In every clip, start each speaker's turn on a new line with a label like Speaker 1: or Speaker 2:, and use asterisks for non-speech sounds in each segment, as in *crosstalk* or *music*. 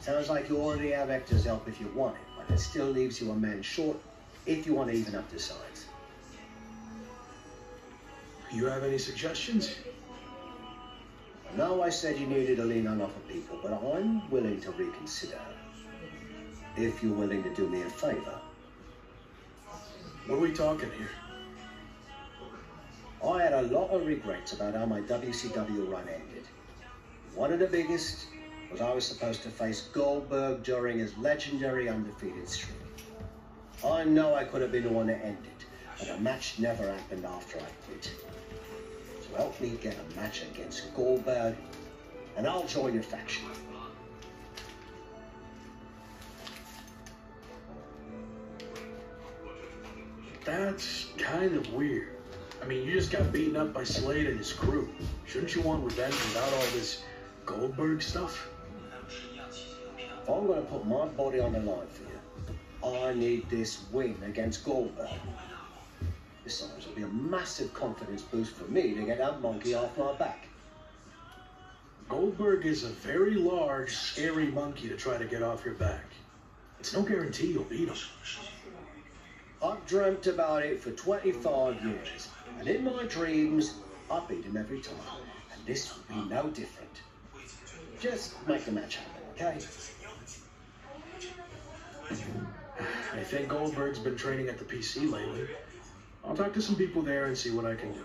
Speaker 1: Sounds like you already have Hector's help if you want it, but it still leaves you a man short if you want to even up the sides.
Speaker 2: You have any suggestions?
Speaker 1: No, I said you needed to lean on other people, but I'm willing to reconsider. If you're willing to do me a favor.
Speaker 2: What are we talking here?
Speaker 1: I had a lot of regrets about how my WCW run ended. One of the biggest was I was supposed to face Goldberg during his legendary undefeated streak. I know I could have been the one that ended, but a match never happened after I quit. So help me get a match against Goldberg, and I'll join your faction.
Speaker 2: That's kind of weird. I mean, you just got beaten up by Slade and his crew. Shouldn't you want revenge without all this Goldberg stuff?
Speaker 1: If I'm going to put my body on the line for you, I need this win against Goldberg. Besides, it'll be a massive confidence boost for me to get that monkey off my back.
Speaker 2: Goldberg is a very large, scary monkey to try to get off your back. It's no guarantee you'll beat him.
Speaker 1: I've dreamt about it for 25 years, and in my dreams, I beat him every time. And this will be no different. Just make the match happen, okay?
Speaker 2: I think Goldberg's been training at the PC lately. I'll talk to some people there and see what I can do.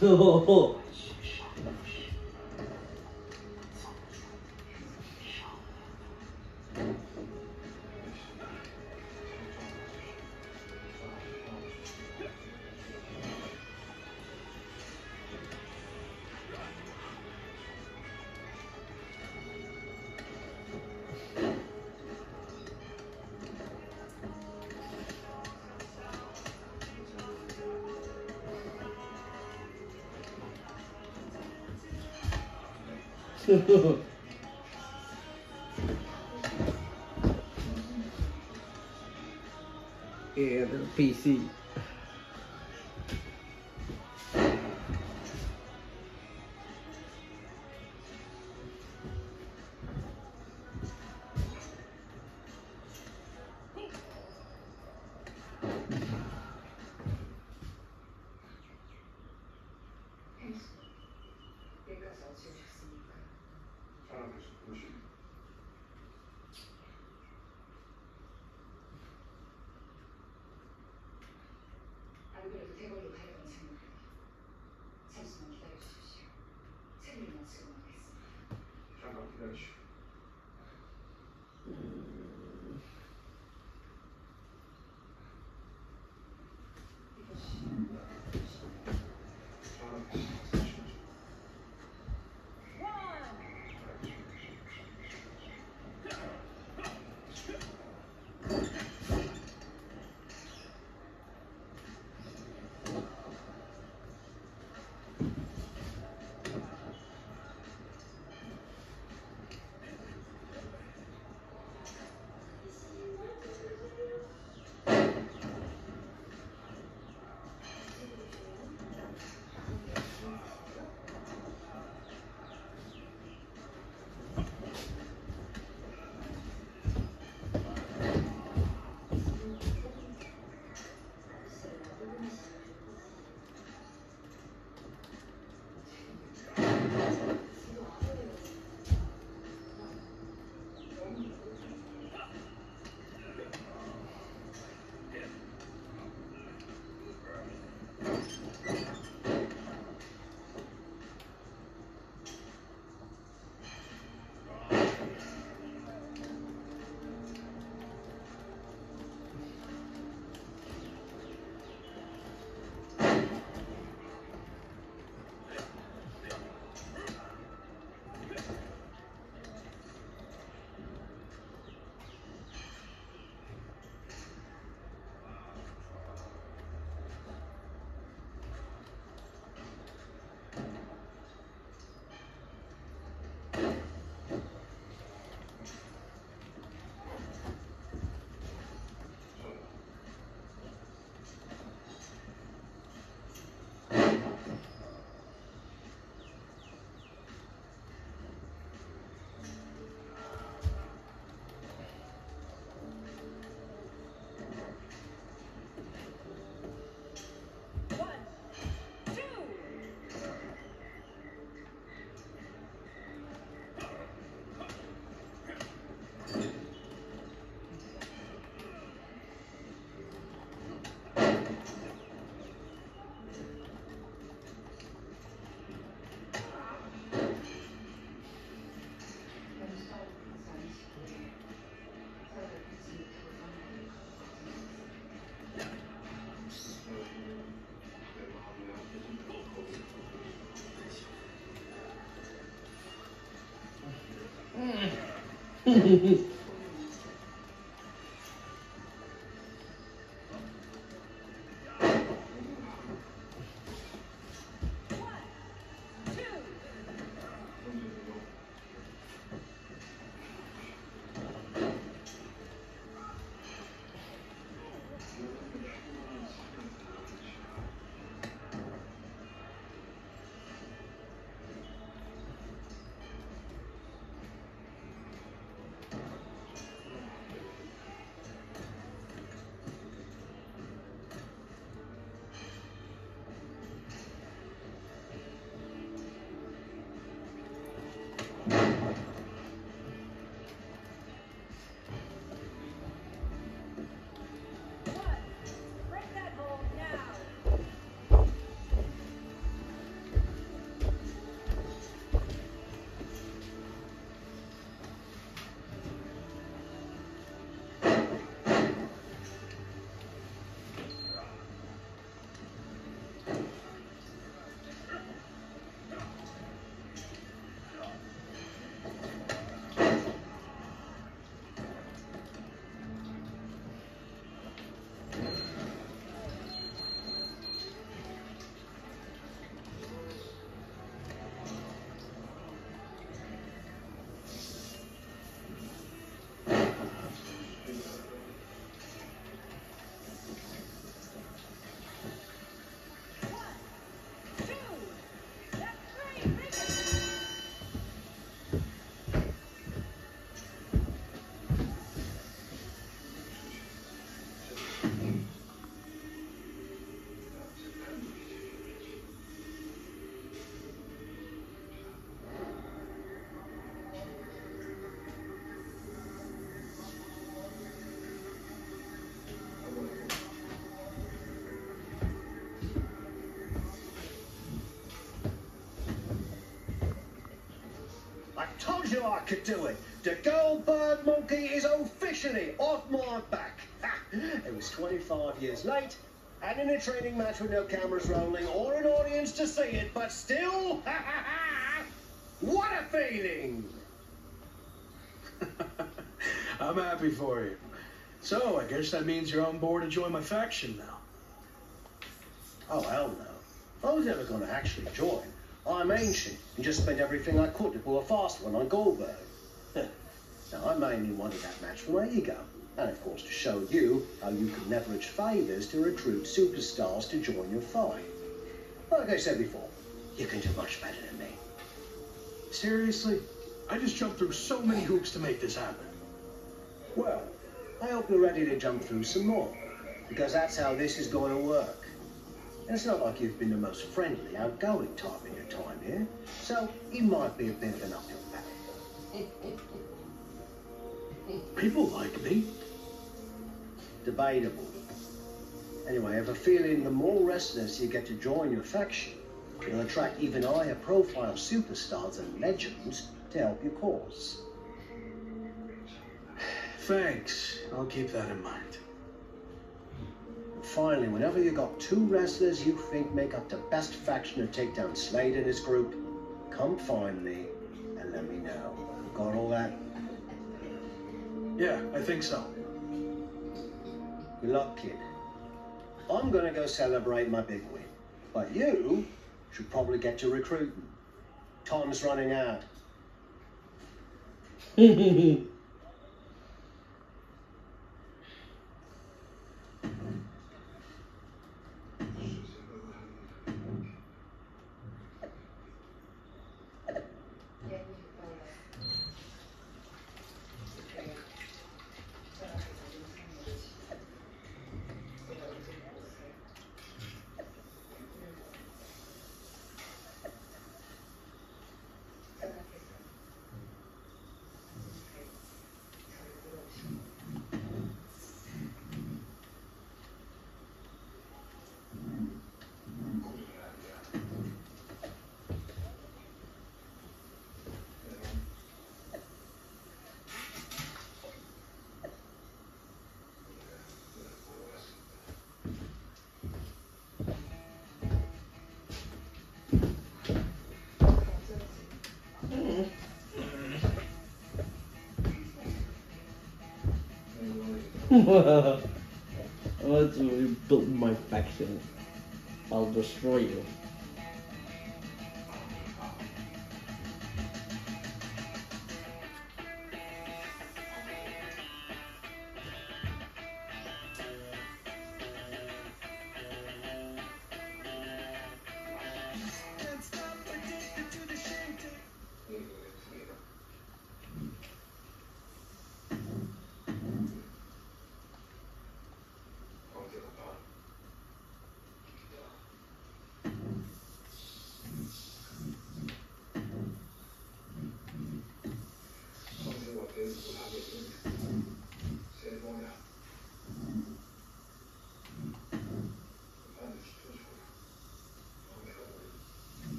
Speaker 3: Oh, *laughs* Yeah. *laughs*
Speaker 1: I could do it. The Goldberg monkey is officially off my back. Ha! It was 25 years late, and in a training match with no cameras rolling or an audience to see it, but still, *laughs* what a feeling! *laughs*
Speaker 2: I'm happy for you. So, I guess that means you're on board to join my faction now.
Speaker 1: Oh, hell no. I was never going to actually join. I'm ancient and just spent everything I could to pull a fast one on Goldberg. *laughs* now, I mainly wanted that match for my ego. And of course, to show you how you can leverage favors to recruit superstars to join your fight. Like I said before, you can do much better than me.
Speaker 2: Seriously? I just jumped through so many hoops to make this happen.
Speaker 1: Well, I hope you're ready to jump through some more, because that's how this is going to work. And it's not like you've been the most friendly, outgoing type in time here, so it might be a bit of an uphill battle.
Speaker 2: People like me.
Speaker 1: Debatable. Anyway, I have a feeling the more wrestlers you get to join your faction, it'll attract even higher profile superstars and legends to help your cause. *sighs*
Speaker 2: Thanks. I'll keep that in mind.
Speaker 1: And finally, whenever you got two wrestlers you think make up the best faction to take down Slade and his group, come find me and let me know. Got all that?
Speaker 2: Yeah, I think so.
Speaker 1: Good luck, kid. I'm gonna go celebrate my big win. But you should probably get to recruiting. Time's running out. *laughs*
Speaker 3: Want to build my faction. I'll destroy you.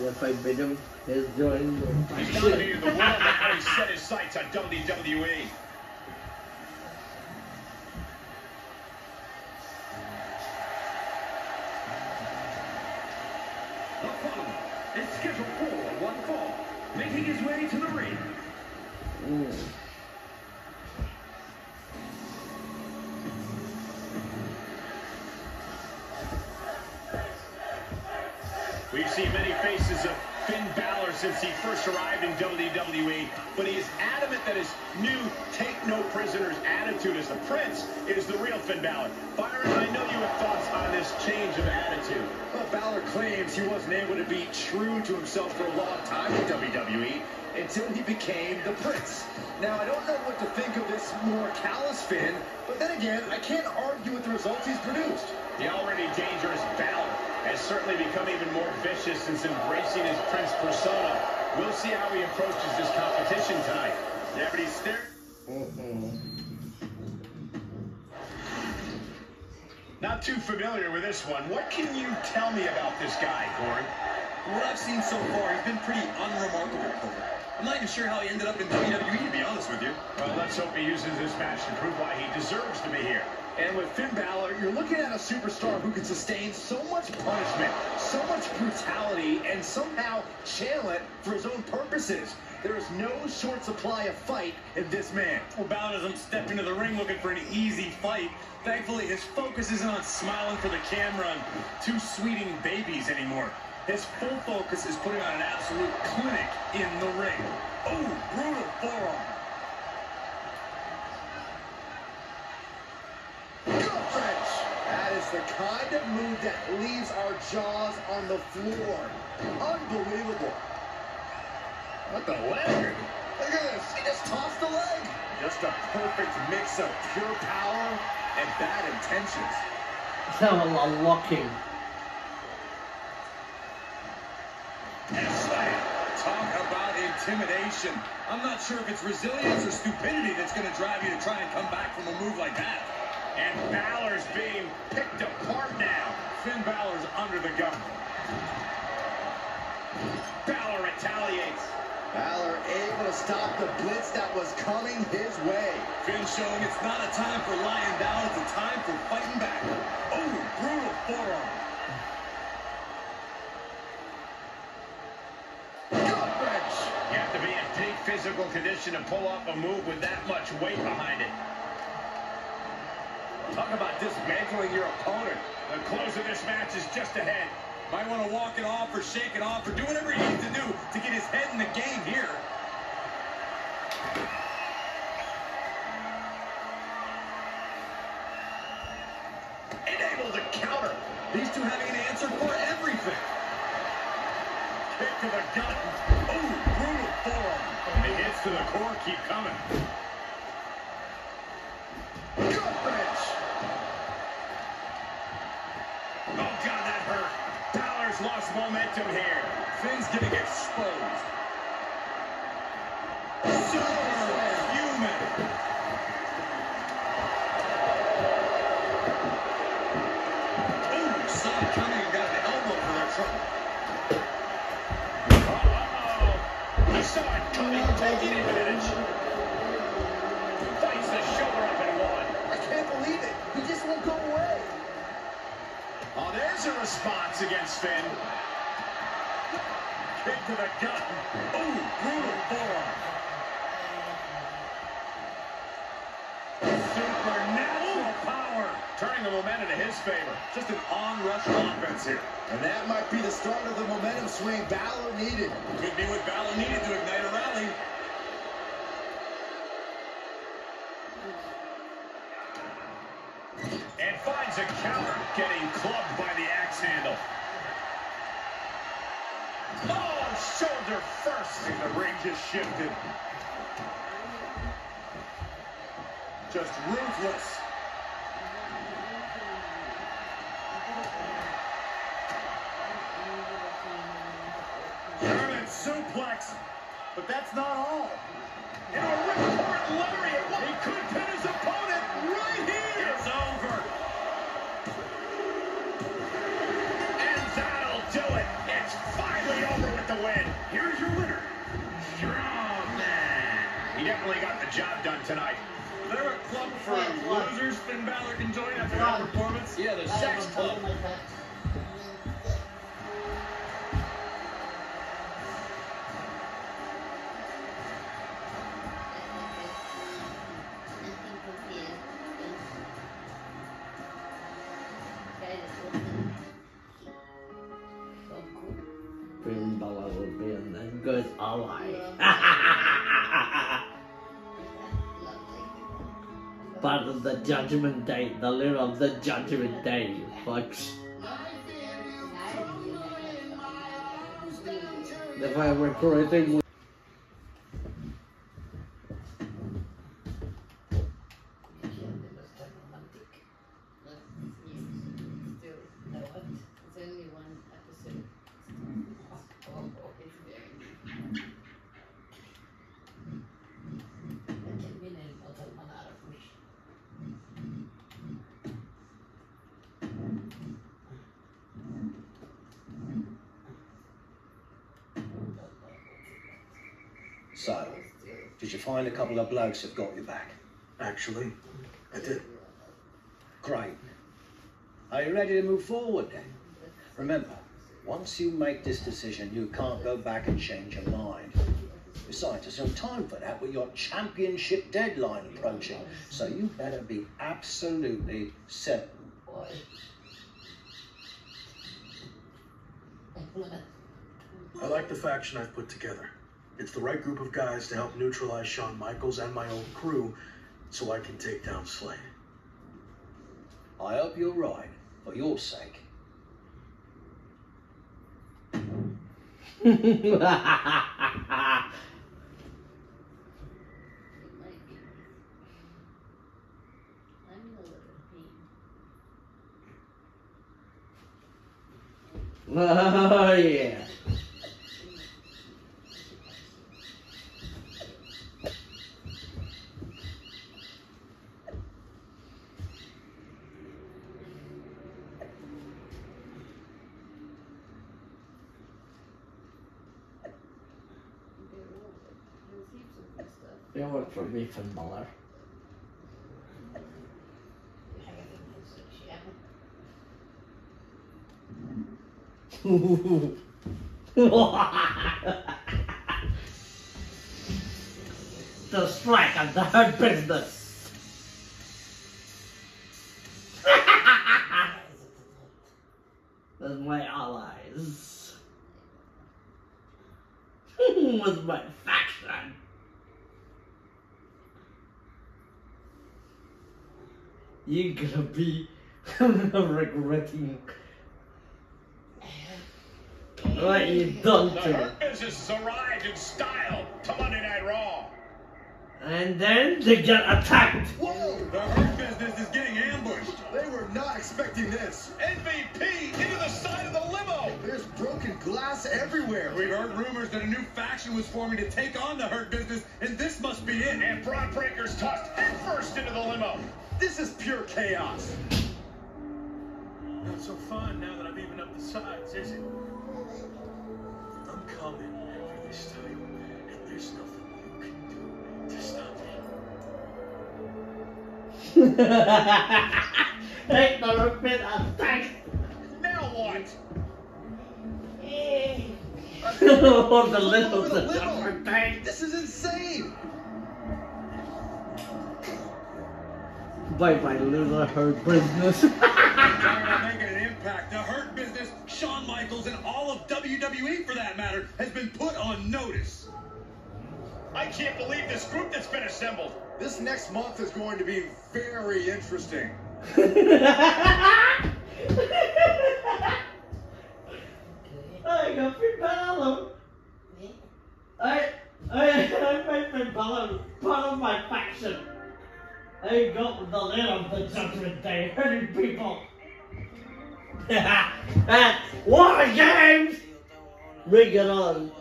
Speaker 3: If I beat him, joining the
Speaker 4: He's dominated the world now he's set his sights on WWE. Seen many faces of Finn Balor since he first arrived in WWE, but he is adamant that his new take no prisoners attitude as the prince is the real Finn Balor. Byron, I know you have thoughts on this change of attitude.
Speaker 5: Well, Balor claims he wasn't able to be true to himself for a long time in WWE until he became the Prince. Now, I don't know what to think of this more callous Finn, but then again, I can't argue with the results he's produced.
Speaker 4: The already dangerous Balor has certainly become even more vicious since embracing his prince persona. We'll see how he approaches this competition tonight. Deputy Stare. Mm-hmm. Not too familiar with this one. What can you tell me about this guy, Corey?
Speaker 6: What I've seen so far, he's been pretty unremarkable. I'm not even sure how he ended up in WWE, to be honest with you.
Speaker 4: Well, let's hope he uses this match to prove why he deserves to be here.
Speaker 5: And with Finn Balor, you're looking at a superstar who can sustain so much punishment, so much brutality, and somehow channel it for his own purposes. There is no short supply of fight in this man.
Speaker 6: Well, Balor doesn't step into the ring looking for an easy fight. Thankfully, his focus isn't on smiling for the camera and two sweeting babies anymore. His full focus is putting on an absolute clinic in the ring. Oh, brutal forearm.
Speaker 5: Good French. That is the kind of move that leaves our jaws on the floor. Unbelievable.
Speaker 4: What the leg?
Speaker 5: Look at this. He just tossed the leg. Just a perfect mix of pure power and bad intentions.
Speaker 3: Sound a locking.
Speaker 6: And a slam. Talk about intimidation. I'm not sure if it's resilience or stupidity that's going to drive you to try and come back from a move like that.
Speaker 4: And Balor's being picked apart now. Finn Balor's under the gun. Balor retaliates.
Speaker 5: Balor able to stop the blitz that was coming his way.
Speaker 6: Finn showing it's not a time for lying down, it's a time for fighting back. Oh, brutal forearm.
Speaker 4: You have to be in peak physical condition to pull off a move with that much weight behind it. Talk about dismantling your opponent. The close of this match is just ahead.
Speaker 6: Might want to walk it off or shake it off or do whatever he needs to do to get his head in the game here.
Speaker 4: Able to counter.
Speaker 6: These two having an answer for everything.
Speaker 4: Kick to the gut. Ooh, brutal forearm. And hits to the core keep coming.
Speaker 3: Good ally. *laughs* Part of the Judgment Day, the leader of the Judgment Day, fucks. If I were creating
Speaker 1: So, did you find a couple of blokes have got you back?
Speaker 2: Actually, I did.
Speaker 1: Great. Are you ready to move forward then? Remember, once you make this decision, you can't go back and change your mind. Besides, there's no time for that with your championship deadline approaching. So you better be absolutely certain.
Speaker 2: I like the faction I've put together. It's the right group of guys to help neutralize Shawn Michaels and my own crew so I can take down Slade.
Speaker 1: I hope you're right, for your sake. *laughs* *laughs* *laughs*
Speaker 3: The strike of the hurt business. *laughs* With my allies. *laughs* With my family. You're gonna be *laughs* regretting what you done to
Speaker 4: Business has arrived in style to Monday Night Raw.
Speaker 3: And then they get attacked.
Speaker 5: Whoa!
Speaker 6: The Hurt Business is getting ambushed.
Speaker 5: They were not expecting this.
Speaker 4: MVP into the side of the limo.
Speaker 5: There's broken glass everywhere.
Speaker 6: We've heard rumors that a new faction was forming to take on the Hurt Business, and this must be it.
Speaker 4: And Bron Breakker's tossed headfirst into the limo.
Speaker 6: This is pure chaos. Not so fun now that I've evened up the sides, is it? I'm coming for this time, and there's nothing you can do to stop me. *laughs*
Speaker 3: Take the repeat attack.
Speaker 4: Now what? *laughs* *laughs*
Speaker 3: oh, the little
Speaker 5: the
Speaker 3: the
Speaker 5: limo.
Speaker 3: jumper tank.
Speaker 5: This is insane.
Speaker 3: Bye bye, little hurt business.
Speaker 6: Talking *laughs* about making an impact, the Hurt Business, Shawn Michaels, and all of WWE, for that matter, has been put on notice.
Speaker 4: I can't believe this group that's been assembled.
Speaker 5: This next month is going to be very interesting.
Speaker 3: I got Finn Balor. I, I, I made Finn Balor part of my faction. I got the leader of the Judgment Day, hurting people. and War Games! Bring it on.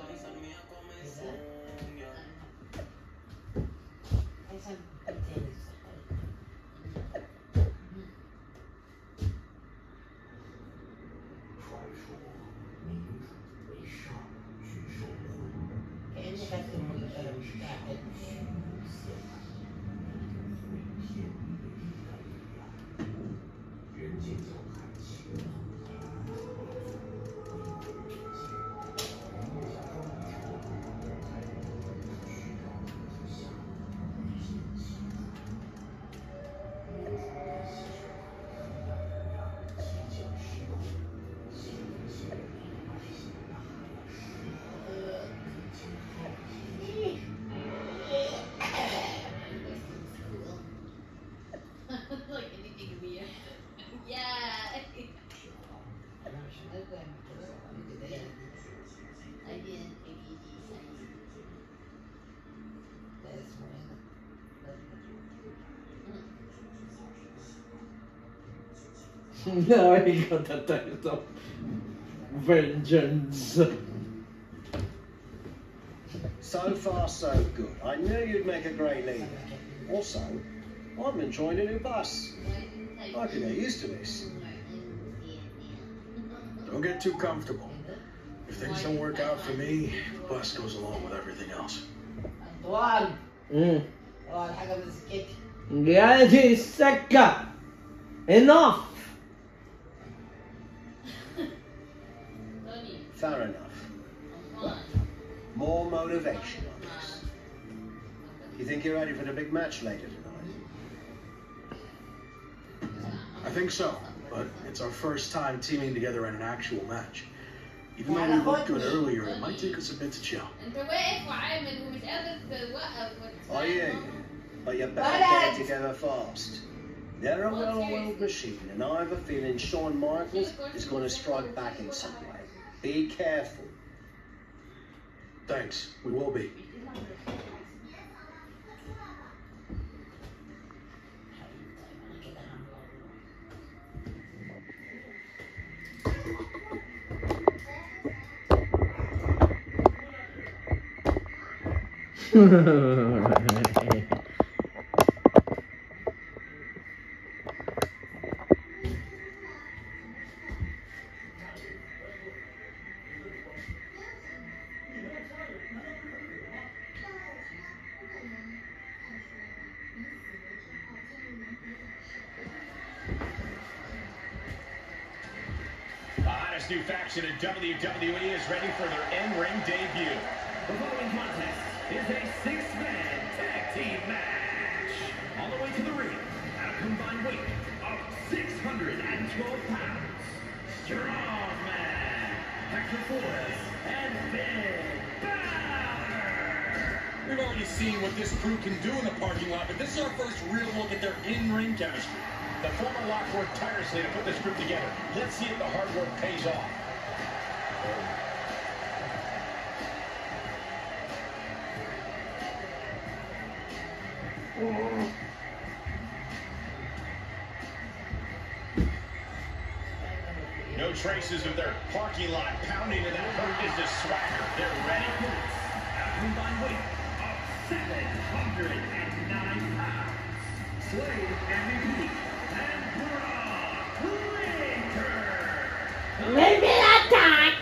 Speaker 3: now I got the title Vengeance.
Speaker 1: So far, so good. I knew you'd make a great leader. Also, I'm enjoying a new bus. I can get used to this.
Speaker 2: Don't get too comfortable. If things don't work out for me, the bus goes along with everything else.
Speaker 7: One.
Speaker 3: Mm.
Speaker 7: One, I
Speaker 3: got this kick. Enough.
Speaker 1: Think you're ready for the big match later tonight?
Speaker 2: I think so, but it's our first time teaming together in an actual match. Even though we looked good earlier, it might take us a bit to
Speaker 1: chill. Oh yeah, but
Speaker 7: you're
Speaker 1: back there together fast. They're a well-oiled machine, and I have a feeling Shawn Michaels is going to strike back in some way. Be careful.
Speaker 2: Thanks, we will be.
Speaker 4: Hottest new faction in WWE is ready for their in-ring debut.
Speaker 8: The following contest is a six-man tag team match. On the way to the ring, at a combined weight of 612 pounds, Strong Man, Hector Flores, and Finn Balor.
Speaker 6: We've already seen what this crew can do in the parking lot, but this is our first real look at their in-ring chemistry.
Speaker 4: The former Lock worked tirelessly to put this group together. Let's see if the hard work pays off. No of their parking lot pounding to that hurt business swagger. They're ready.
Speaker 8: At a combined weight of 709 pounds. Slade MVP and Brock Lesnar.
Speaker 7: Maybe I talk,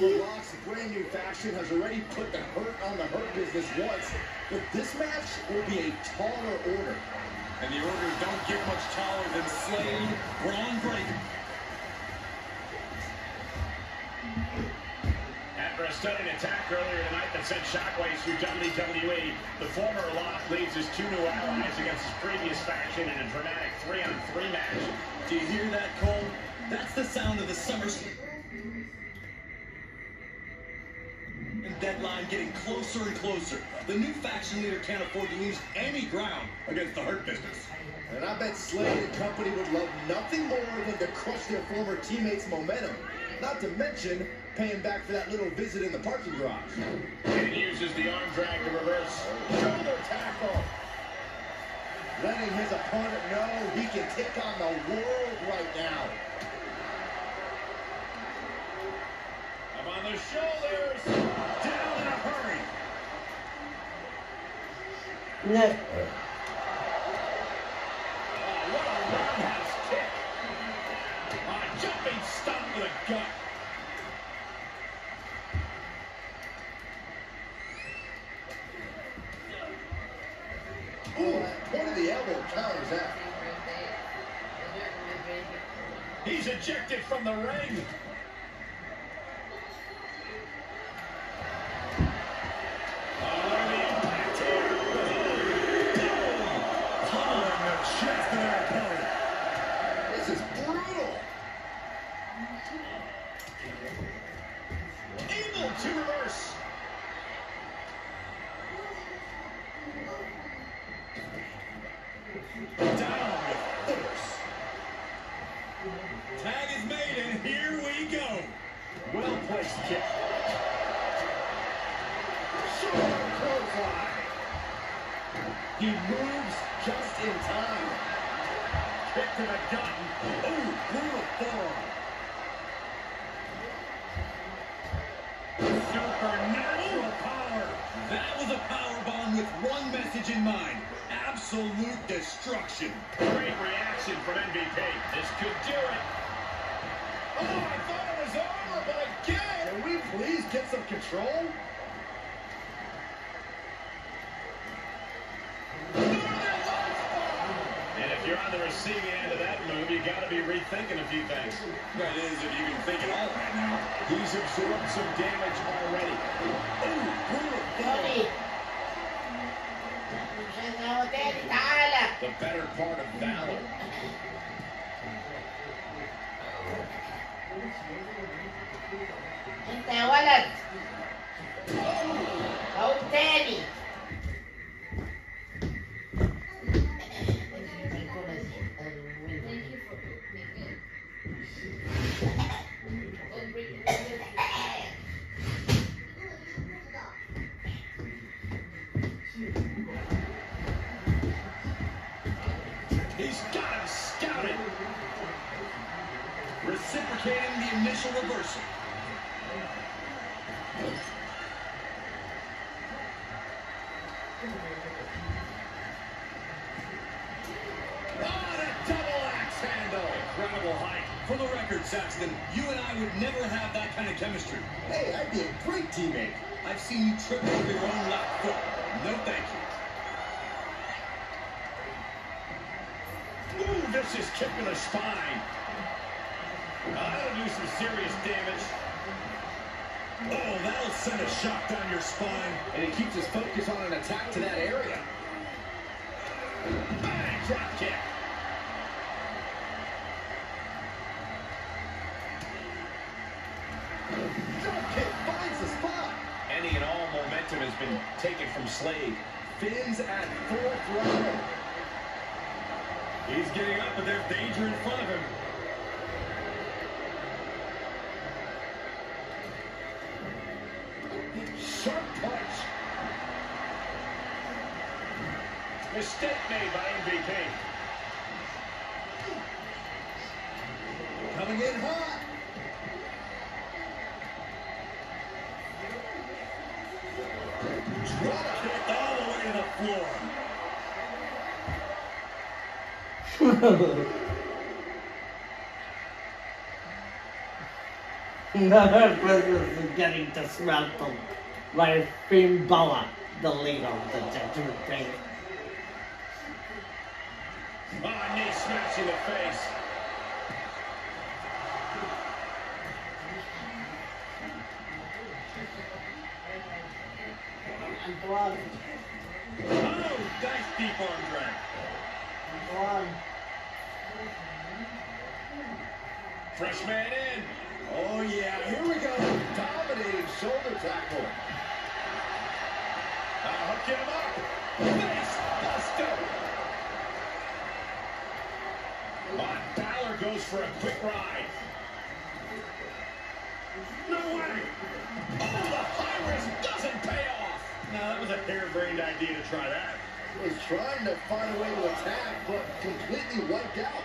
Speaker 5: Former Lock's brand new faction has already put the hurt on the hurt business once, but this match will be a taller order.
Speaker 6: And the orders don't get much taller than Slade,
Speaker 4: Bron Breakker. Stunning attack earlier tonight that sent shockwaves through WWE, the former Lock leads his two new allies against his previous faction in a dramatic three-on-three match.
Speaker 6: Do you hear that, Cole? That's the sound of the summer deadline getting closer and closer. The new faction leader can't afford to lose any ground against the Hurt Business.
Speaker 5: And I bet Slade and company would love nothing more than to crush their former teammates' momentum. Not to mention paying back for that little visit in the parking garage.
Speaker 4: And uses the arm drag to reverse shoulder tackle.
Speaker 5: Letting his opponent know he can take on the world right now.
Speaker 4: Up on the shoulders.
Speaker 6: Down in a hurry.
Speaker 7: No.
Speaker 4: He's got
Speaker 6: him scouted. Reciprocating the initial reversal. On a double axe handle.
Speaker 4: Incredible height.
Speaker 6: For the record, Saxton, you and I would never have that kind of chemistry.
Speaker 5: Hey, I'd be a great teammate.
Speaker 6: I've seen you trip over your own left foot. No thank you.
Speaker 4: Ooh, kick to the spine. Uh, that'll do some serious damage.
Speaker 6: Oh, that'll send a shock down your spine.
Speaker 5: And he keeps his focus on an attack to that area.
Speaker 4: Bang, drop kick.
Speaker 5: Drop kick finds the spot.
Speaker 4: Any and all momentum has been taken from Slade. Finn's at full throttle.
Speaker 6: Getting up, but there's danger in front of him. *laughs*
Speaker 3: Business is getting dismantled by Finn Balor, the leader of the Judgment Day.
Speaker 4: Ah, knee smash in the face.
Speaker 3: Antoine,
Speaker 6: Oh, nice deep arm drag.
Speaker 3: Antoine.
Speaker 4: Fresh man in.
Speaker 5: Oh, yeah. Here we go. Dominating shoulder tackle.
Speaker 4: Uh, hooking him up. Face buster. Von Balor goes for a quick ride. No way. Oh, the high risk doesn't pay off.
Speaker 6: Now, that was a harebrained idea to try that.
Speaker 5: Was trying to find a way to attack, but completely wiped out.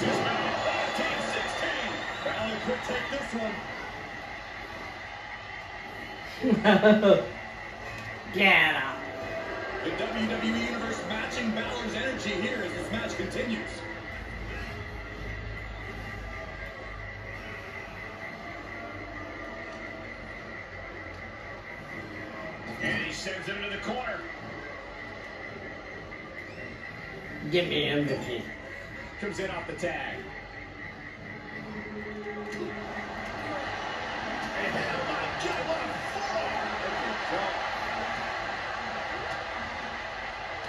Speaker 5: Balor
Speaker 4: hooks his mouth. 18-16.
Speaker 6: Balor could take this one.
Speaker 3: Get up.
Speaker 6: The WWE Universe matching Balor's energy here as this match continues.
Speaker 4: And he sends him to the corner.
Speaker 3: Give me MVP.
Speaker 4: Comes in off the tag.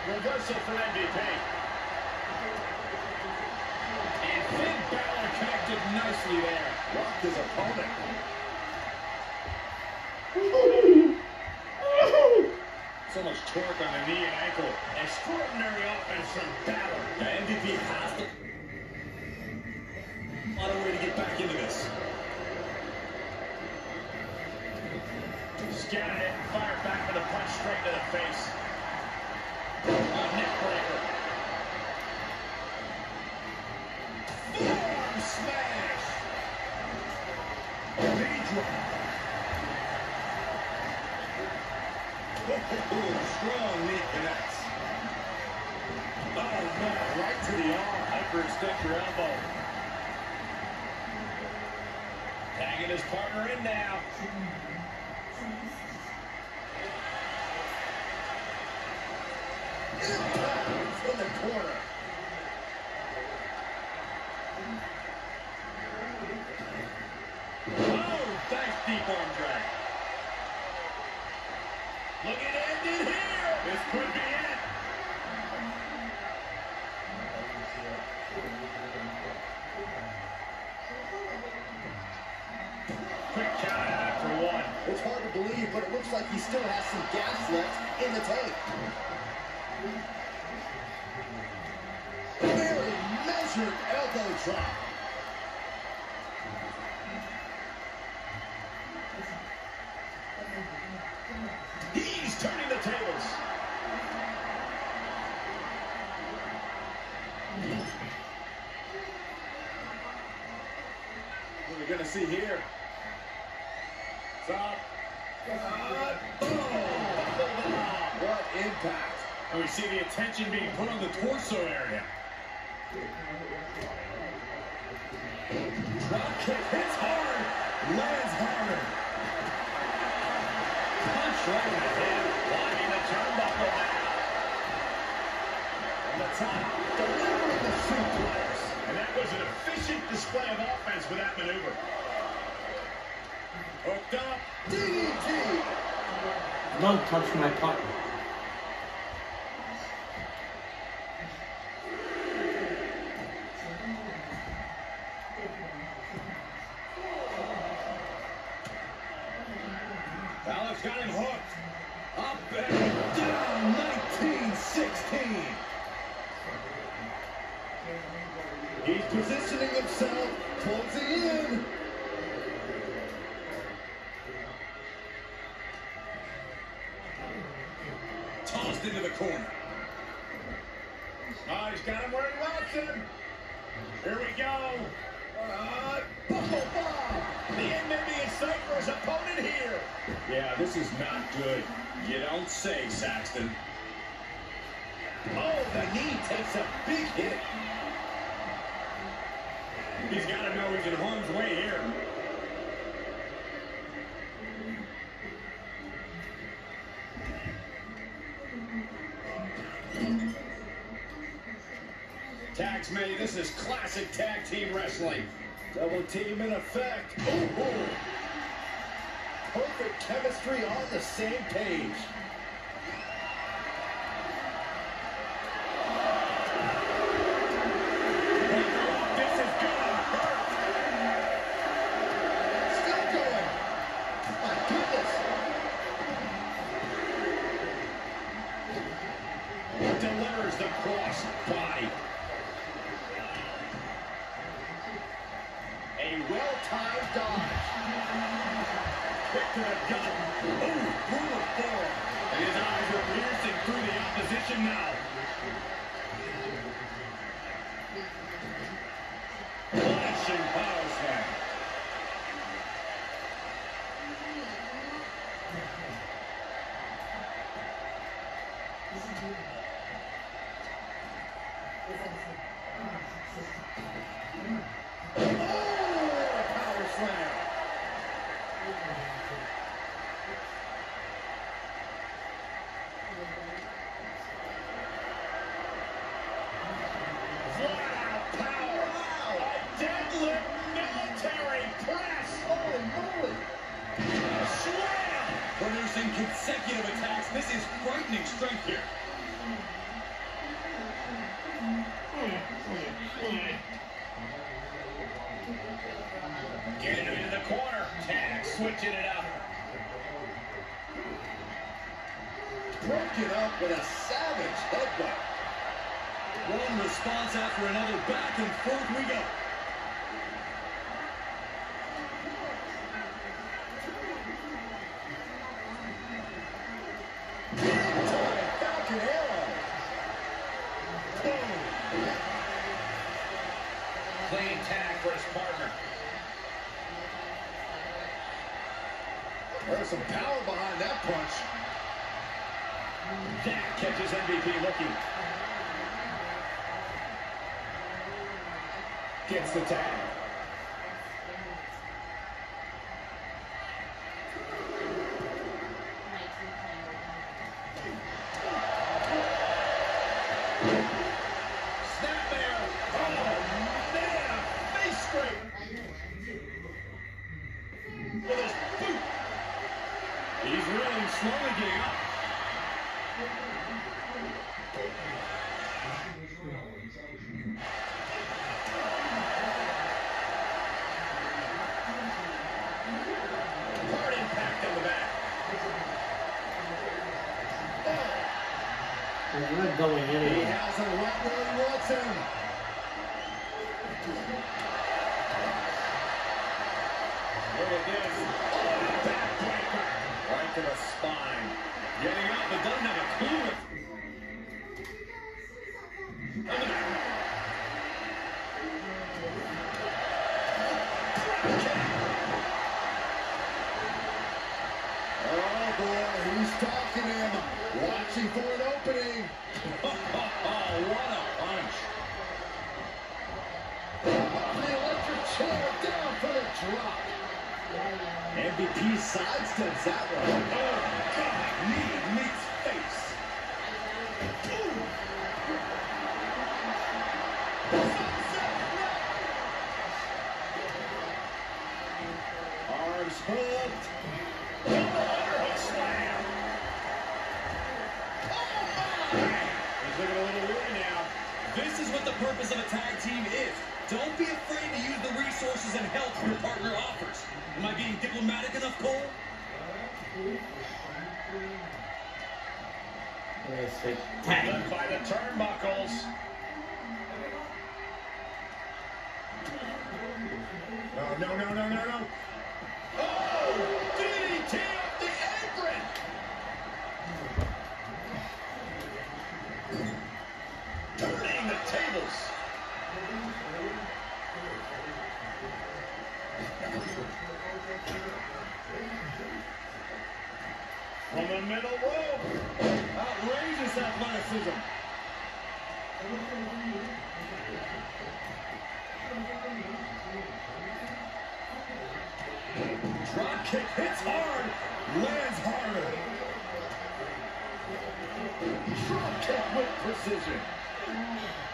Speaker 4: Reversal for MVP. And Finn Balor connected nicely there.
Speaker 5: Rocked his opponent.
Speaker 6: So much torque on the knee and ankle.
Speaker 4: Extraordinary offense from Balor.
Speaker 6: The MVP has find a way to get back into this.
Speaker 4: Scan it and fire back with a punch straight to the face. A neck. Forearm smash.
Speaker 6: Knee. Strong knee connects.
Speaker 4: Oh no, right to the arm. Hyperextend your elbow. Tagging his partner in now.
Speaker 5: Impact still has some gas left in the tank. Very measured elbow drop. সবসময় He's
Speaker 4: got to know he's in harm's way here. Tax me, this is classic tag team wrestling.
Speaker 5: Double team in effect. Ooh, ooh. Perfect chemistry on the same page. punch.
Speaker 4: That catches MVP looking. Gets the tag. the middle rope.
Speaker 6: Outrageous athleticism.
Speaker 5: Drop kick hits hard, lands harder.
Speaker 4: Drop kick with precision.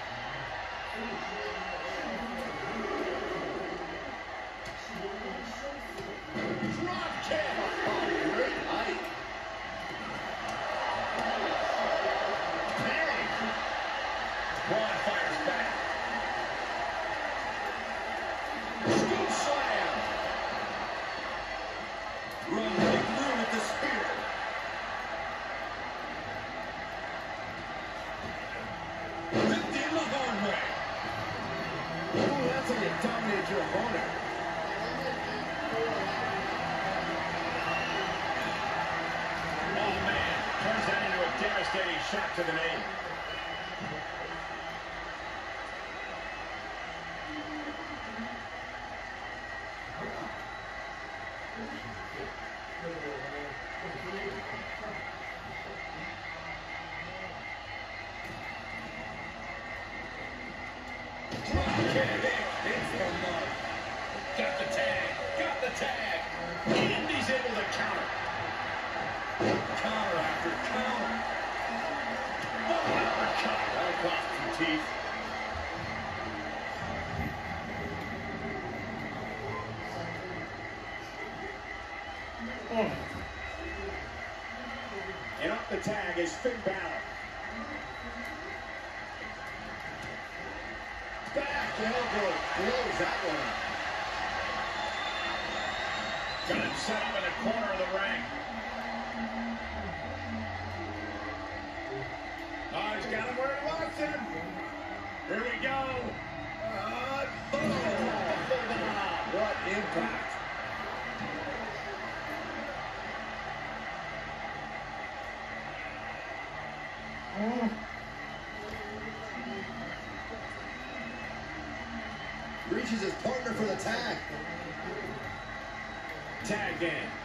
Speaker 5: Reaches his partner for the tag.
Speaker 4: Tag game.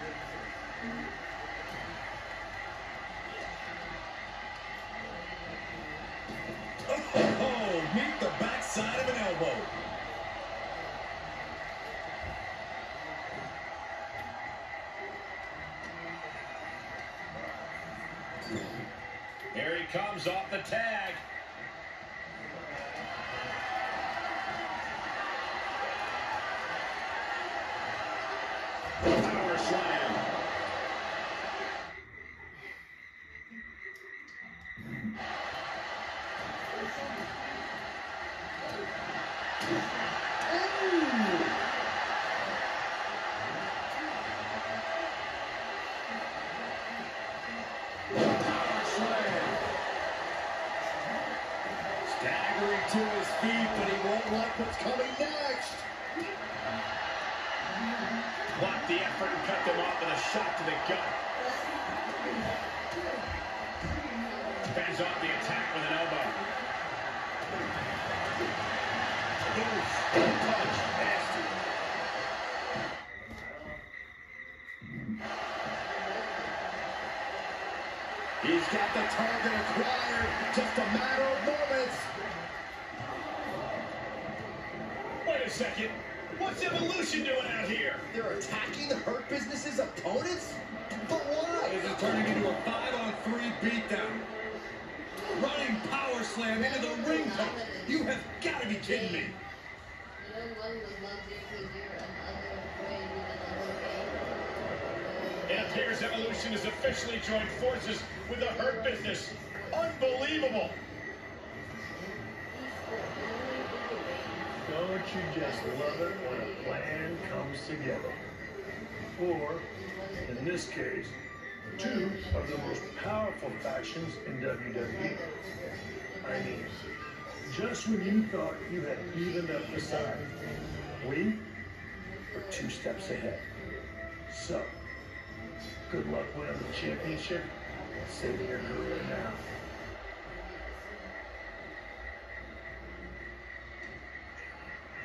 Speaker 6: You have got to be kidding me.
Speaker 4: Yeah, Taker's Evolution has officially joined forces with the Hurt Business. Unbelievable.
Speaker 9: Don't you just love it when a plan comes together? Or, in this case, two of the most powerful factions in WWE. I mean, just when you thought you had evened up the side, we are two steps ahead. So, good luck winning the championship. Saving your career now.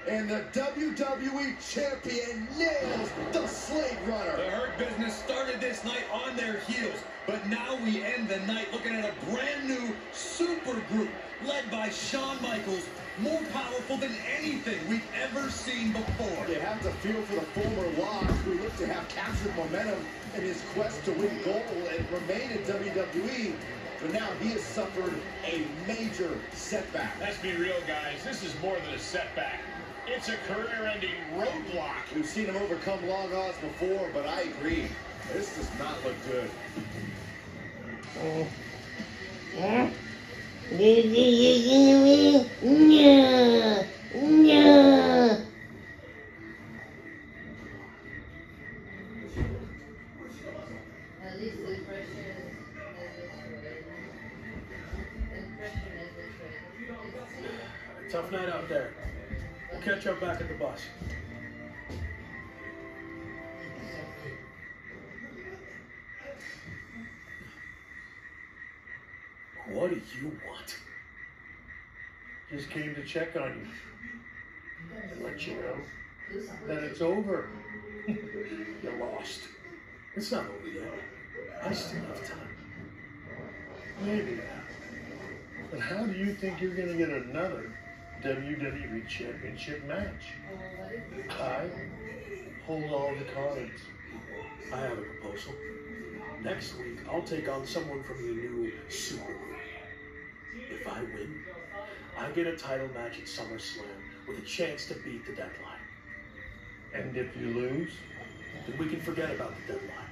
Speaker 5: And the WWE Champion nails the Slave Runner.
Speaker 6: The Hurt Business started this night on their heels, but now we end the night looking at a brand new super group led by Shawn Michaels, more powerful than anything we've ever seen before.
Speaker 5: You have to feel for the former Lock, who looked to have captured momentum in his quest to win gold and remain in WWE. But now he has suffered a major setback.
Speaker 4: Let's be real, guys. This is more than a setback. It's a career-ending roadblock.
Speaker 5: We've seen him overcome long odds before, but I agree. This does not look good.
Speaker 10: Oh. Yeah.
Speaker 9: Tough night out there. We'll catch up back at the bus. What do you want? Just came to check on you. And let you know that it's over. *laughs* You're lost. It's not over yet. I still have time. Maybe now. But how do you think you're going to get another WWE Championship match? I hold all the cards. I have a proposal. Next week, I'll take on someone from the new Super. If I win, I get a title match at SummerSlam with a chance to beat the deadline. And if you lose, then we can forget about the deadline.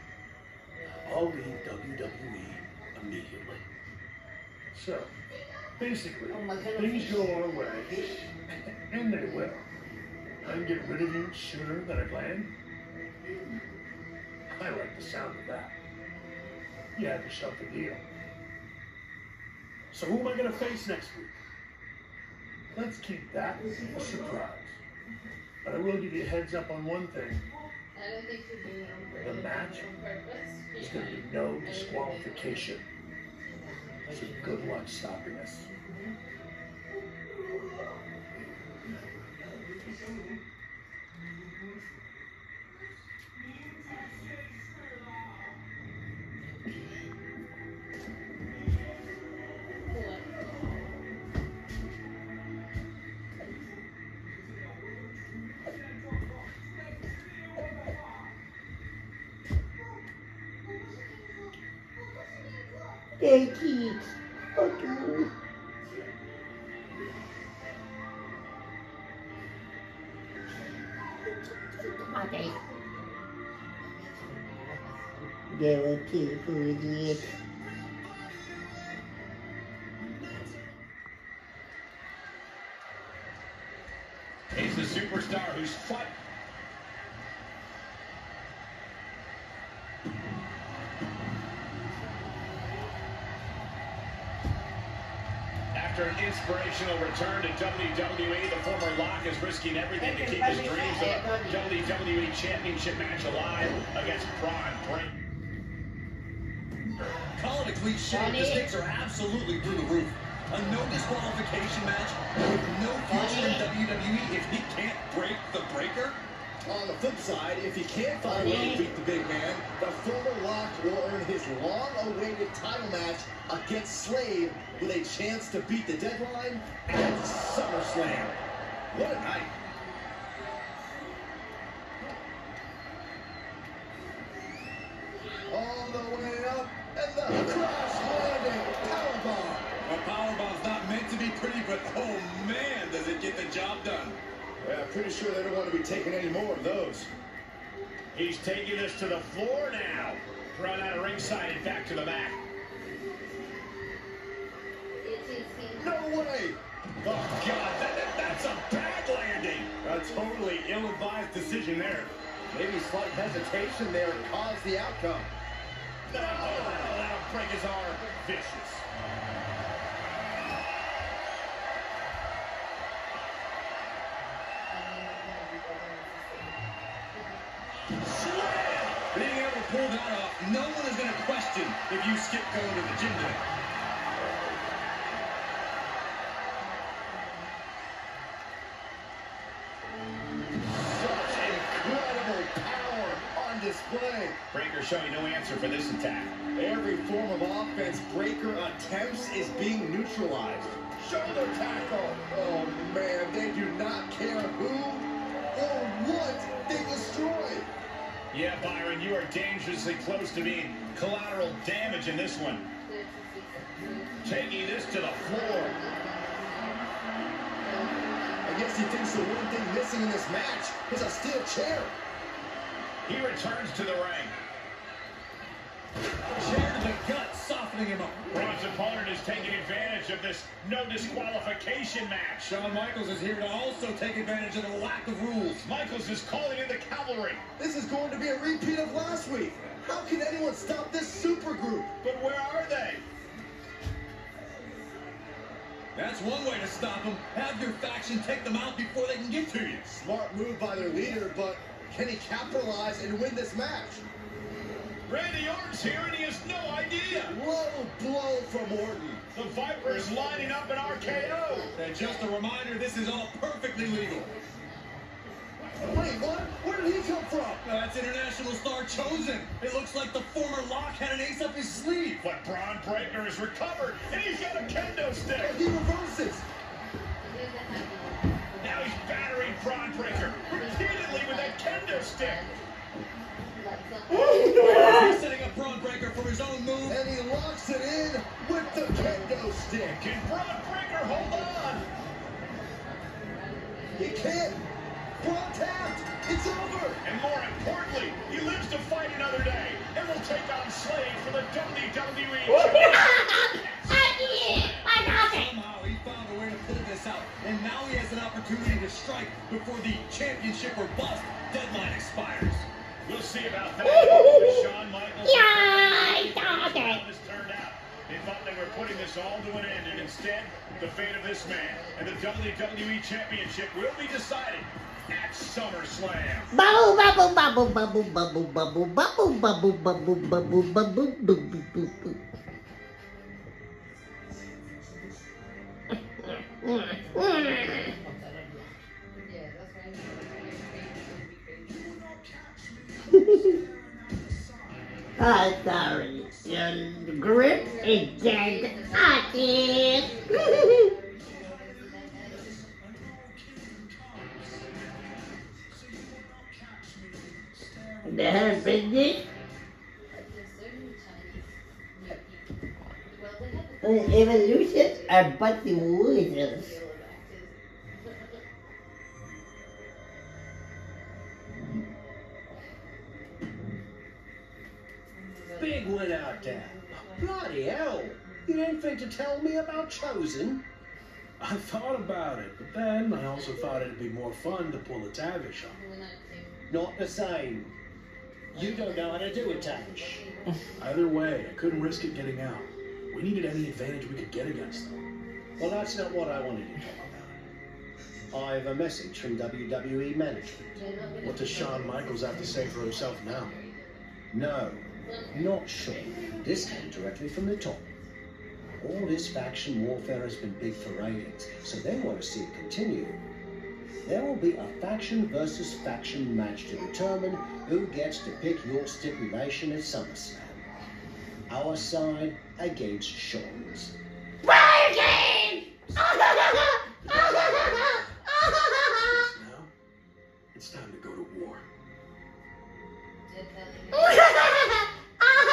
Speaker 9: I'll leave WWE immediately. So, basically,
Speaker 7: Oh
Speaker 9: things go our way, and they will. I can get rid of you sooner than I planned. I like the sound of that. You have yourself a deal. So who am I going to face next week? Let's keep that a surprise. But I will give you a heads up on one thing.
Speaker 10: I don't think
Speaker 9: The match. There's going to be no disqualification. So good luck stopping us.
Speaker 7: There were people in it.
Speaker 4: He's the superstar who's fought. After an inspirational return to WWE, the former Lock is risking everything to keep his dreams of a WWE Championship match alive against
Speaker 6: Bron Breakker. A cliche, the stakes are absolutely through the roof. A no disqualification match with no future in WWE if he can't break the breaker?
Speaker 5: On the flip side, if he can't find a way to beat the big man, the former Lock will earn his long-awaited title match against Slade with a chance to beat the deadline at SummerSlam. What a night.
Speaker 6: Pretty
Speaker 5: sure they don't want to be taking any more of those.
Speaker 4: He's taking this to the floor now. Thrown out of ringside and back to the mat.
Speaker 5: No way!
Speaker 4: Oh, God, that, that- that's a bad landing.
Speaker 6: A totally ill-advised decision there.
Speaker 5: Maybe slight hesitation there caused the outcome.
Speaker 6: Oh, that'll break his arm. Vicious. No one is going to question if you skip going to the gym today.
Speaker 5: Such incredible power on display.
Speaker 4: Breakker showing no answer for this attack.
Speaker 5: Every form of offense Breakker attempts is being neutralized. Shoulder tackle. Oh man, they do not care who or what.
Speaker 4: Yeah, Byron, you are dangerously close to being collateral damage in this one. Taking this to the floor.
Speaker 5: I guess he thinks the one thing missing in this match is a steel chair.
Speaker 4: He returns to the ring.
Speaker 6: Chair to the gut, softening him up.
Speaker 4: Bron's opponent is taking advantage of this no disqualification match.
Speaker 6: Shawn Michaels is here to also take advantage of the lack of rules.
Speaker 4: Michaels is calling in the cavalry.
Speaker 5: This is going to be a repeat of last week. How can anyone stop this super group?
Speaker 4: But where are they?
Speaker 6: That's one way to stop them. Have your faction take them out before they can get to you.
Speaker 5: Smart move by their leader, but can he capitalize and win this match?
Speaker 4: Randy Orton's here and he has no idea.
Speaker 5: Low blow from Orton.
Speaker 4: The Viper's lining up an RKO.
Speaker 6: And just a reminder, this is all perfectly legal.
Speaker 5: Wait, what? Where did he come from?
Speaker 6: That's international star chosen. It looks like the former Lock had an ace up his sleeve.
Speaker 4: But Bron Breakker is recovered and he's got a kendo stick.
Speaker 5: And He reverses.
Speaker 4: Now he's battering Bron Breakker repeatedly with that kendo stick.
Speaker 6: He's *laughs* setting up Bron Breakker for his own move.
Speaker 5: And he locks it in with the kendo stick.
Speaker 4: Can Bron Breakker hold on?
Speaker 5: He can't. Braun tapped. It's over.
Speaker 4: And more importantly, he lives to fight another day and will take on Slade for the WWE
Speaker 6: Somehow he found a way to pull this out. And now he has an opportunity to strike before the championship or bust deadline expires.
Speaker 4: We'll see about that. Shawn Michaels
Speaker 7: Yeah,
Speaker 4: how
Speaker 7: got it.
Speaker 4: this turned out. They thought they were putting this all to an end, and instead, the fate of this man and the WWE Championship will be decided at SummerSlam.
Speaker 7: Bubble, bubble, bubble, bubble, bubble, bubble, bubble, bubble, bubble, bubble, bubble, bubble, bubble.
Speaker 10: Yeah, I'm *laughs*
Speaker 7: oh, sorry, Your grip is dead I hot. the
Speaker 10: head business. An
Speaker 7: evolution are but the wizards.
Speaker 1: Big win out there. Bloody hell. You didn't think to tell me about Chosen?
Speaker 2: I thought about it, but then I also thought it'd be more fun to pull a Tavish on.
Speaker 1: Not the same. You don't know how to do a Tavish.
Speaker 2: Either way, I couldn't risk it getting out. We needed any advantage we could get against them.
Speaker 1: Well, that's not what I wanted to talk about. I have a message from WWE management.
Speaker 2: What does Shawn Michaels have to say for himself now?
Speaker 1: No, not sure. This came directly from the top. All this faction warfare has been big for ratings, so they want to see it continue. There will be a faction versus faction match to determine who gets to pick your stipulation at SummerSlam. Our side against Shawn's.
Speaker 7: Working!
Speaker 2: Now, it's time to go to war. *laughs* *laughs*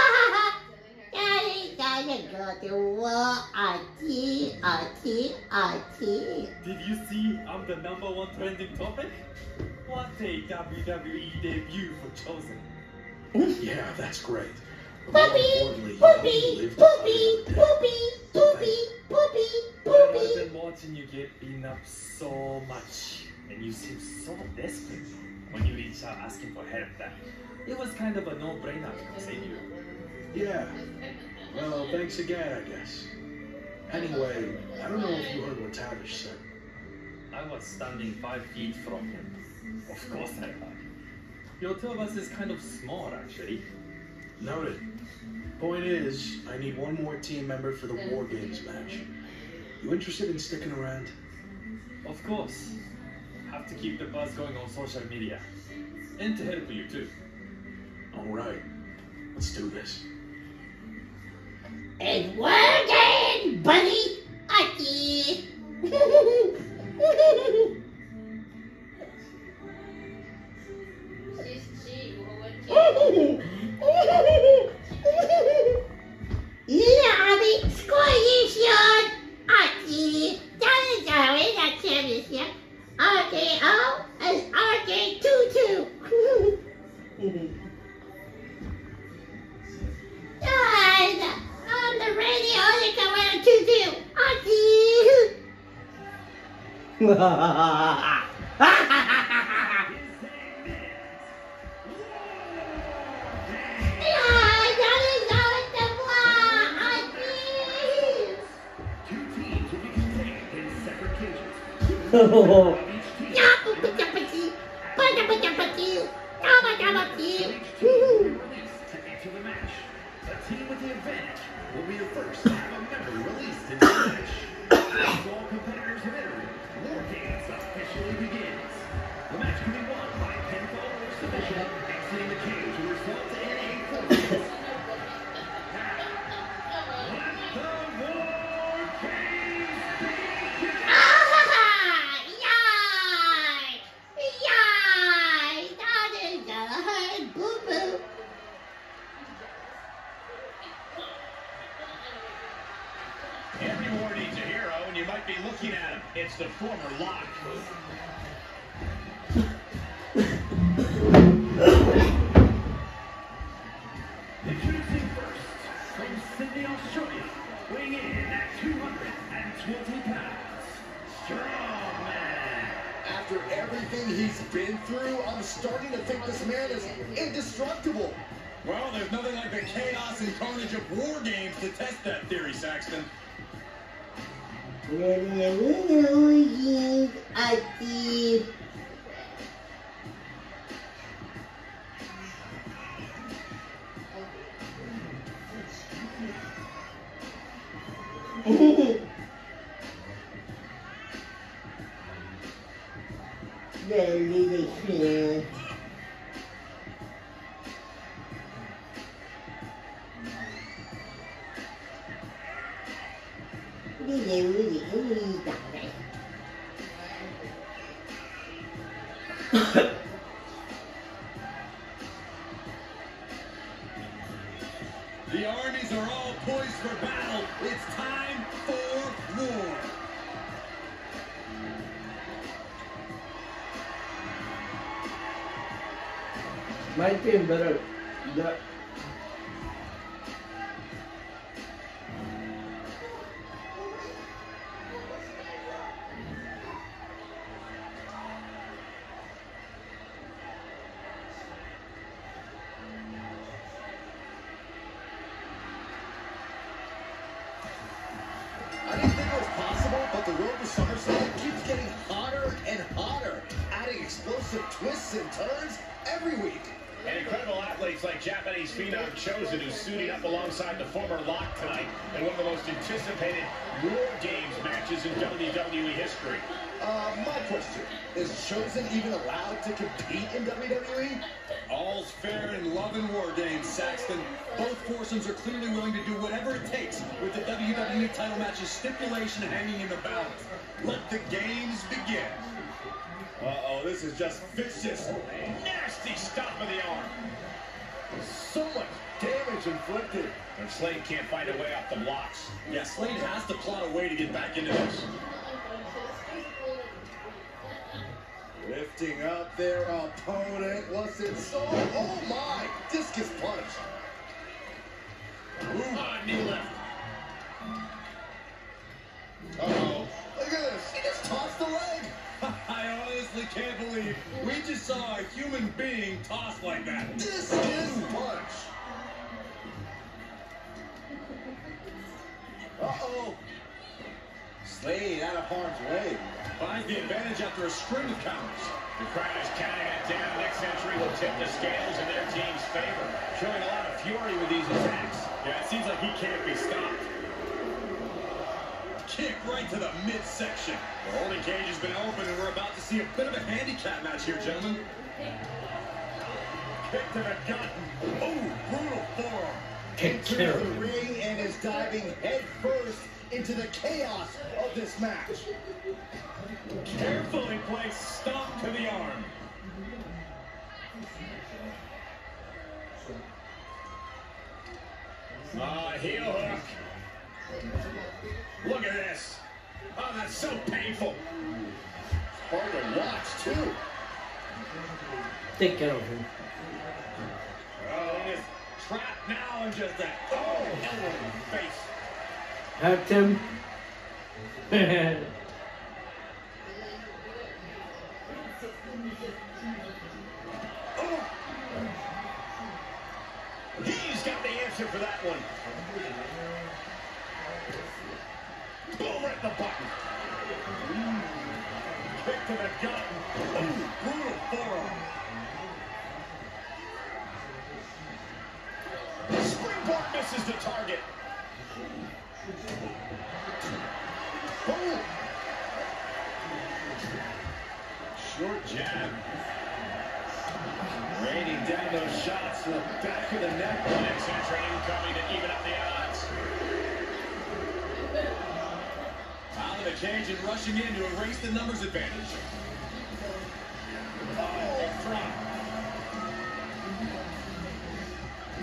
Speaker 11: Did you see I'm the number one trending topic? What a WWE debut for Chosen.
Speaker 2: Yeah, that's great. But more
Speaker 7: Poopy, poopy,
Speaker 2: live to fight
Speaker 7: poopy, poopy, poopy, poopy,
Speaker 11: I've
Speaker 7: poopy.
Speaker 11: been watching you get beaten up so much. and you seemed so desperate when you reached out asking for help that it was kind of a no-brainer to save you.
Speaker 2: Yeah. Well, thanks again, I guess. Anyway, I don't know if you heard what Tavish said.
Speaker 11: I was standing five feet from him. Of course I heard. Your two of us is kind of small, actually.
Speaker 2: Noted. Point is, I need one more team member for the War Games match. You interested in sticking around?
Speaker 11: Of course. Have to keep the buzz going on social media. And to help you too.
Speaker 2: All right. Let's do this.
Speaker 7: It's working, buddy.
Speaker 12: She's she will
Speaker 7: Yeah, squishy Aki. That is the way that championship. RKO and RK22. *laughs* And on the radio, they come around 22. Aki.
Speaker 6: Two teams will be contained in separate cages. To enter the match. The team with the advantage will be the first. To have a member released the be
Speaker 4: looking at him. It's the former Lock.
Speaker 6: Introducing first, from Sydney, Australia, weighing in at 220 pounds, Strongman.
Speaker 5: After everything he's been through, I'm starting to think this man is indestructible.
Speaker 10: Well, there's nothing like the chaos and carnage of war games to test that theory, Saxton.
Speaker 7: Aki. Delicious.
Speaker 10: Hanging in the balance. Let the games begin. Uh-oh, this is just vicious.
Speaker 4: Nasty stop of the arm.
Speaker 5: So much damage inflicted.
Speaker 4: And Slade can't find a way off the blocks.
Speaker 10: Yeah, Slade has to plot a way to get back into this.
Speaker 5: Lifting up their opponent. Was it so? Oh my! Discus punch.
Speaker 4: Ooh, ah, knee left.
Speaker 5: Uh-oh. Look at this. He just tossed the leg. *laughs*
Speaker 10: I honestly can't believe we just
Speaker 6: saw a human being tossed like that.
Speaker 5: This is punch. Uh-oh. Slade out of harm's way.
Speaker 6: Finds the advantage after a string of counters.
Speaker 4: The crowd is counting it down. Next century will tip the scales in their team's favor. Showing a lot of fury with these attacks.
Speaker 6: Yeah, it seems like he can't be stopped. Kick right to the midsection. The holding cage has been open, and we're about to see a bit of a handicap match here, gentlemen. Kick to the gut. Oh, brutal forearm.
Speaker 5: Enters the ring and is diving headfirst into the chaos of this match.
Speaker 6: Carefully placed stomp to the arm.
Speaker 4: Ah, heel hook. Look at this. Oh, that's so painful.
Speaker 5: Hard to watch, too.
Speaker 3: Take care of him.
Speaker 6: Oh, he is trapped now in just that. Oh, elbow in the face.
Speaker 3: Hurt him. *laughs*
Speaker 4: Oh. He's got the answer for that one. Right the button. Mm.
Speaker 6: Kick to the gut. Oh, brutal forearm.
Speaker 4: Springboard misses the target.
Speaker 6: Out of the cage and rushing in to erase the numbers advantage.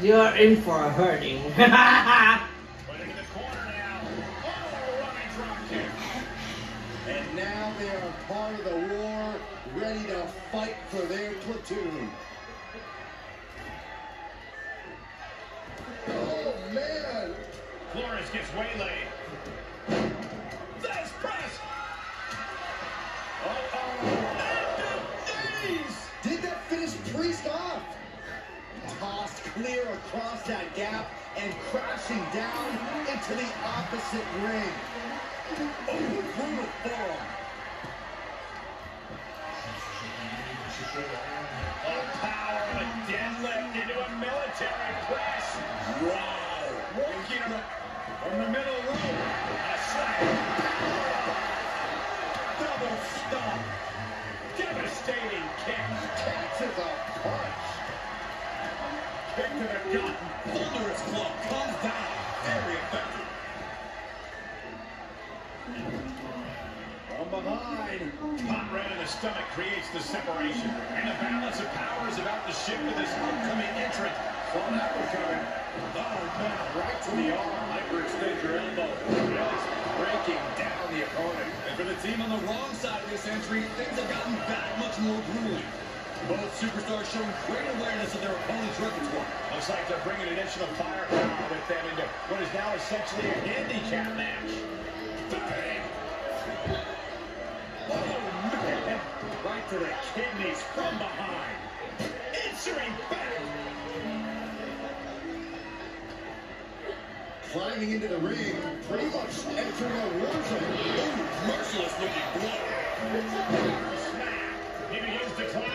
Speaker 3: You're in for a hurting. *laughs*
Speaker 4: Put it in the corner now. Oh, running drop kick.
Speaker 5: And now they are part of the war, ready to fight for their platoon. Oh, man.
Speaker 4: Flores gets waylaid.
Speaker 5: Clear across that gap and crashing down into the opposite ring.
Speaker 6: Oh, brutal forearm.
Speaker 4: Oh, power of a deadlift into a military press.
Speaker 6: Wow.
Speaker 4: Working the middle
Speaker 6: comes down. Very effective.
Speaker 4: From behind, hot red in the stomach creates the separation. And the balance of power is about to shift to this upcoming entrant. Saw that one coming. Oh, right to the arm. Hyperextend your elbow. Just breaking down the opponent.
Speaker 6: And for the team on the wrong side of this entry, things have gotten that much more grueling. Both superstars showing great awareness of their opponent's repertoire.
Speaker 4: Looks like they're bringing additional firepower with them into what is now essentially a handicap match. Bang! Oh, man! Right to the kidneys from behind. Answering back.
Speaker 5: Climbing into the ring, pretty much entering a war zone.
Speaker 6: Ooh, merciless looking blow.
Speaker 4: Smack. He begins to climb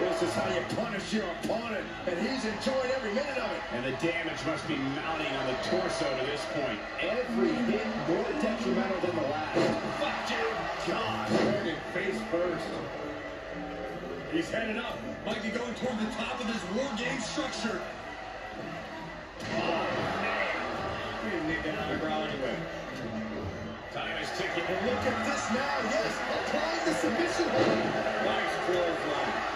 Speaker 5: This is how you punish your opponent, and he's enjoying every minute of it.
Speaker 4: And the damage must be mounting on the torso to this point.
Speaker 5: Every hit more detrimental than the last.
Speaker 4: Fuck you, God.
Speaker 5: Landed face first.
Speaker 6: He's headed up. Might be going toward the top of this war game structure.
Speaker 4: Oh, man. We didn't need that on the ground anyway. Time is ticking.
Speaker 5: And look at this now. Yes, applying the submission.
Speaker 4: Nice clothesline.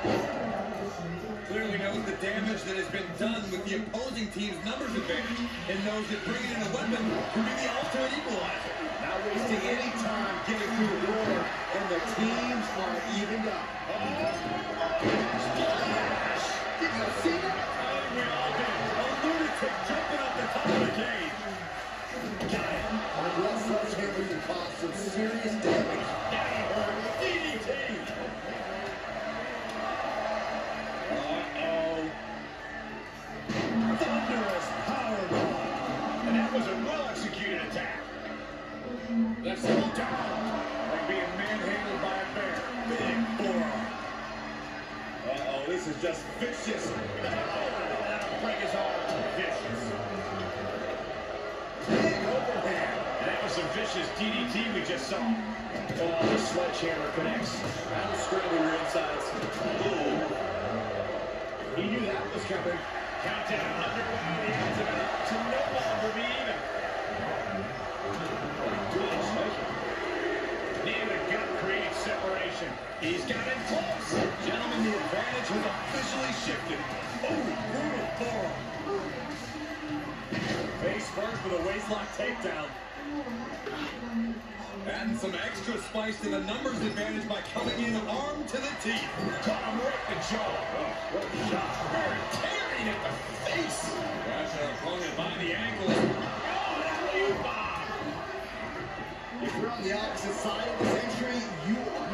Speaker 5: Clearly
Speaker 6: knows the damage that has been done with the opposing team's numbers advantage and knows that bringing in a weapon can be the ultimate equalizer.
Speaker 5: Not wasting any time getting through the door, and the teams are evened up.
Speaker 6: Oh, did you see that? We all did. A lunatic jumping the top of the cage.
Speaker 5: Unless cause some serious
Speaker 4: That's all down. Like being manhandled by a bear. Big forearm.
Speaker 6: Uh-oh, this is just vicious.
Speaker 4: That'll *laughs* break his arm. Vicious.
Speaker 5: Big overhand.
Speaker 4: And that was some vicious DDT we just saw. Oh, the sledgehammer connects.
Speaker 5: That'll scramble your insides.
Speaker 4: He knew that was coming. Countdown underway. The odds of to no longer be He's got it close.
Speaker 6: Gentlemen, the advantage has officially shifted. Oh, brutal forearm. Face first with a waistlock takedown. Adding some extra spice to the numbers advantage by coming in arm to the teeth.
Speaker 4: Caught him right in the jaw. Oh, what a shot.
Speaker 6: Very tearing at the face. That's an opponent by the ankles.
Speaker 4: Oh, bomb.
Speaker 5: If you're on the opposite side of this entry, you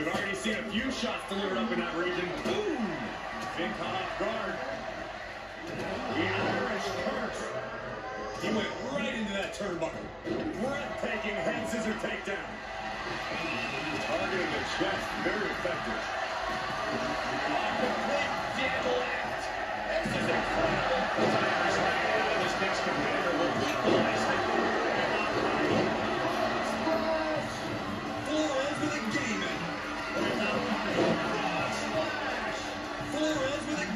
Speaker 6: We've already seen a few shots delivered up in that region. Boom! Finn caught off guard.
Speaker 4: The Irish curse.
Speaker 6: He went right into that turnbuckle. Breathtaking head scissor takedown. Targeting the chest, very effective.
Speaker 4: A complete devil act. This is incredible. The Irish man, this next competitor will equalize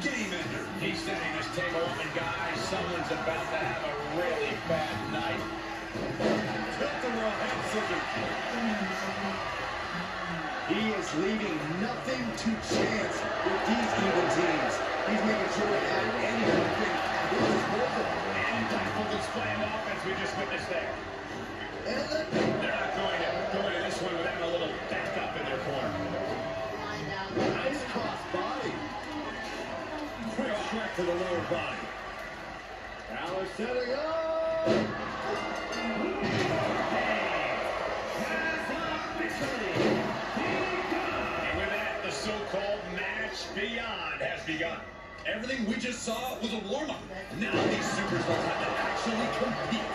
Speaker 6: game ender.
Speaker 4: He's setting this table up, and guys, someone's about to have a really bad night.
Speaker 5: He is leaving nothing to chance with these even teams. He's making sure to add anything. This is it.
Speaker 4: And full display of offense we just witnessed there.
Speaker 5: And
Speaker 4: They're not going to
Speaker 6: the lower body.
Speaker 5: Balor setting up.
Speaker 4: And with that, the so-called match beyond has begun.
Speaker 6: Everything we just saw was a warm-up. Now these superstars have to actually compete.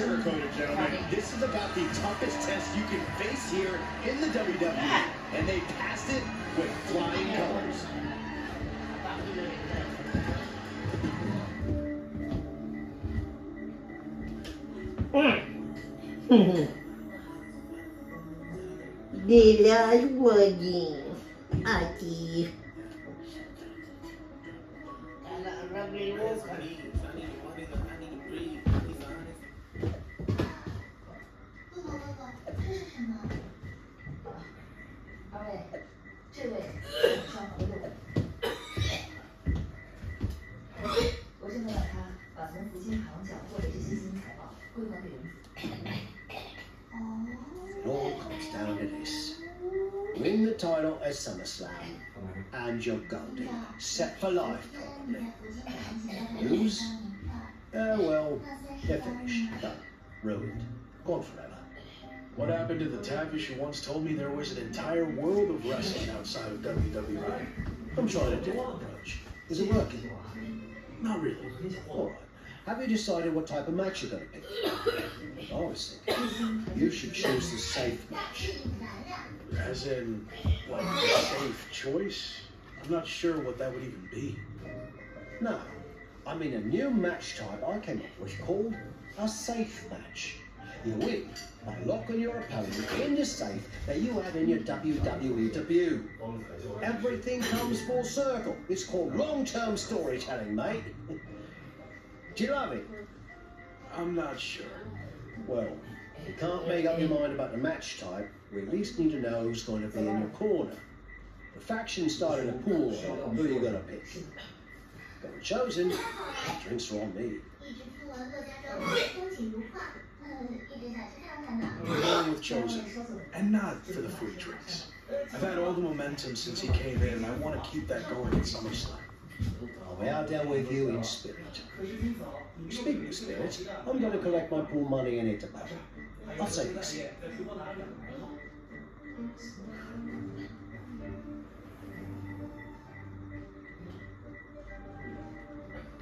Speaker 5: No way to sugarcoat it, gentlemen. This is about the toughest test you can face here in the WWE, and they passed it with flying colors.
Speaker 7: The last wording.
Speaker 1: And you're. Set for life, probably. Lose? Uh, well, they're finished. Done. Ruined. Gone forever.
Speaker 2: What happened to the Tavish who once told me there was an entire world of wrestling outside of WWE?
Speaker 1: I'm trying a different approach. Is it working?
Speaker 2: Not really.
Speaker 1: All right. Have you decided what type of match you're going to pick? I was thinking you should choose the safe match.
Speaker 2: As in, like, a safe choice? I'm not sure what that would even be.
Speaker 1: No, I mean a new match type I came up with called a safe match. You win by locking your opponent in the safe that you had in your WWE debut. Everything comes full circle. It's called long-term storytelling, mate. *laughs* Do you love it?
Speaker 2: I'm not sure.
Speaker 1: Well, if you can't make up your mind about the match type, we at least need to know who's going to be in your corner. The faction's starting a pool. on Who are you going to pick? Got chosen. Drinks on me.
Speaker 2: Going with Chosen. And not for the free drinks. I've had all the momentum since he came in, and I want to keep that going at SummerSlam.
Speaker 1: I'll be out there with you in spirit. Speaking of spirits, I'm going to collect my pool money and the pub. I'll say this.